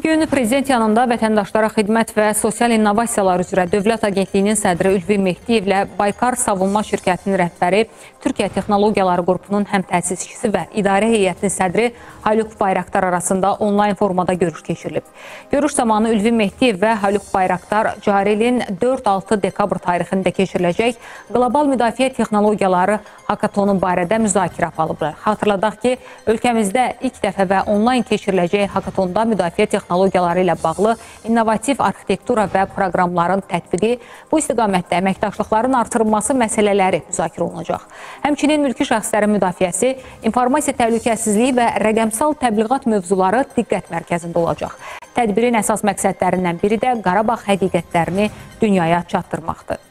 gün Prezident yanında Vətəndaşlara Xidmət və Sosial İnnovasiyalar üzrə Dövlət Agentliyinin sədri Ülvi Mehdiyevlə Baykar Savunma Şirkətinin rəhbəri, Türkiyə Texnologiyaları Qrupunun həm təsisçisi və idarə heyətinin sədri Haluk Bayraqdar arasında onlayn formada görüş keçirilib. Görüş zamanı Ülvi Mehdiyev və Haluk Bayraqdar cari ilin 4-6 dekabr tarixində keçiriləcək qlobal müdafiə texnologiyaları hakatonu barədə müzakirə aparıblar. Xatırladaq ki, ölkəmizdə ilk dəfə və onlayn keçiriləcək hakatonda müdafiə texnologiyaları texnologiyaları ilə bağlı innovativ arxitektura və proqramların tətbiqi, bu istiqamətdə əməkdaşlıqların artırılması məsələləri müzakirə olunacaq. Həmçinin mülki şəxslərin müdafiəsi, informasiya təhlükəsizliyi və rəqəmsal təbliğat mövzuları diqqət mərkəzində olacaq. Tədbirin əsas məqsədlərindən biri də Qarabağ həqiqətlərini dünyaya çatdırmaqdır.